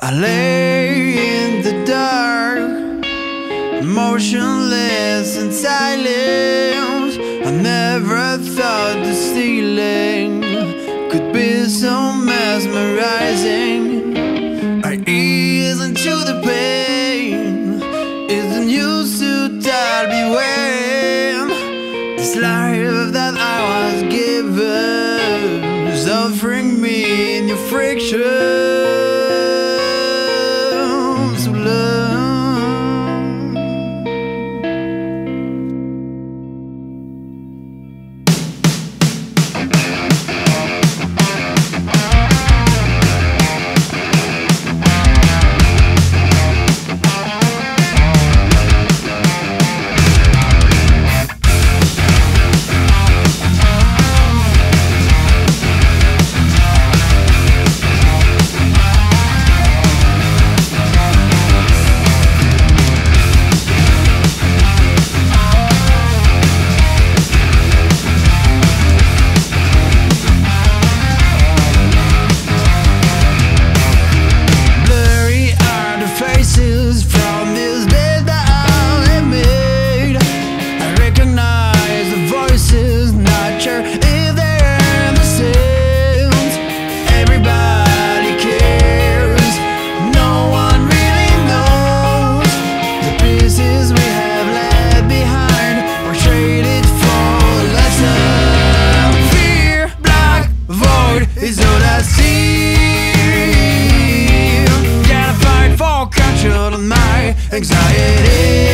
I lay in the dark, motionless and silent. I never thought the ceiling could be so mesmerizing. I ease into the pain, it's a new suit I'll be wearing. This life that I was given is offering me new friction. anxiety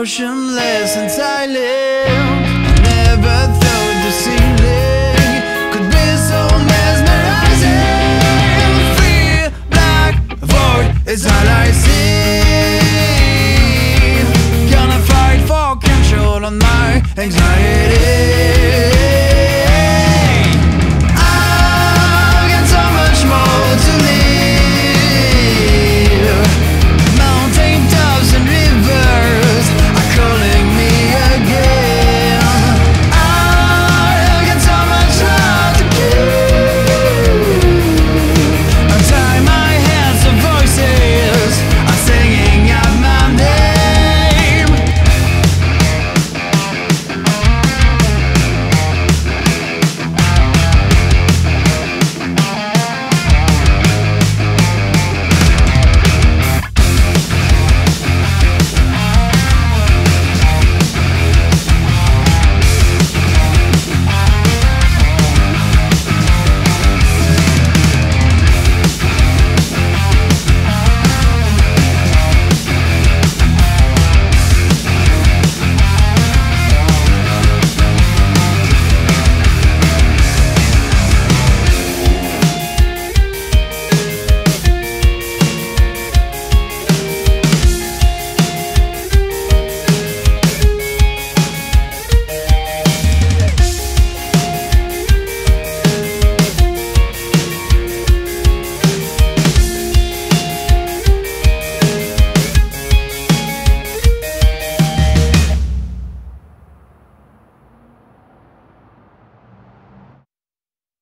motionless and silent. Never thought the ceiling could be so mesmerizing. Free black void is all I see. Gonna fight for control on my anxiety.